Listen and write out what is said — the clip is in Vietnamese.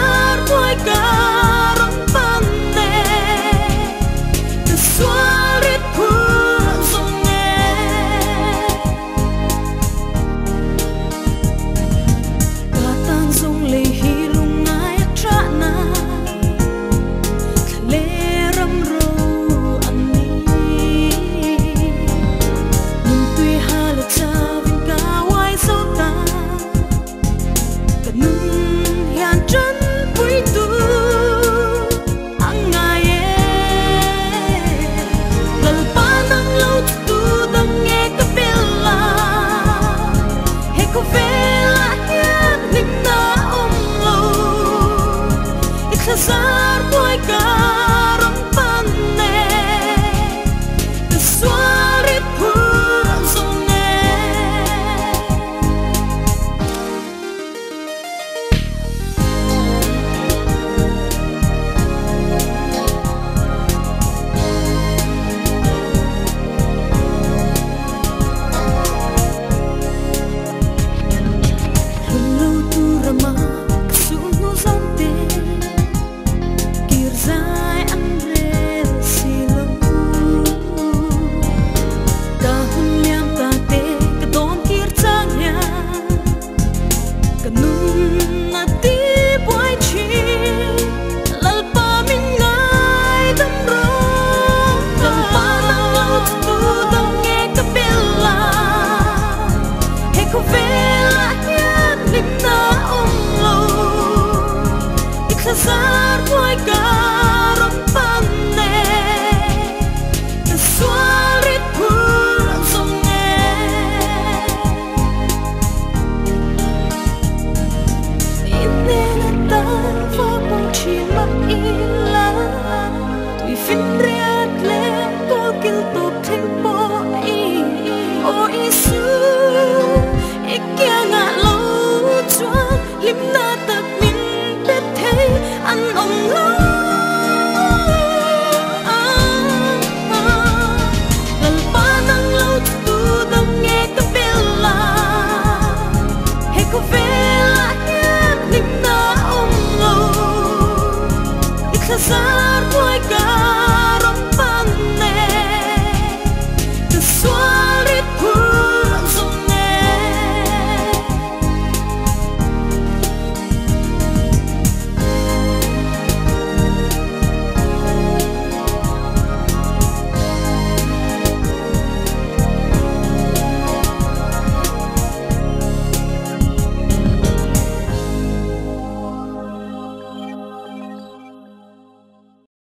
hát boy ca ik khazar boy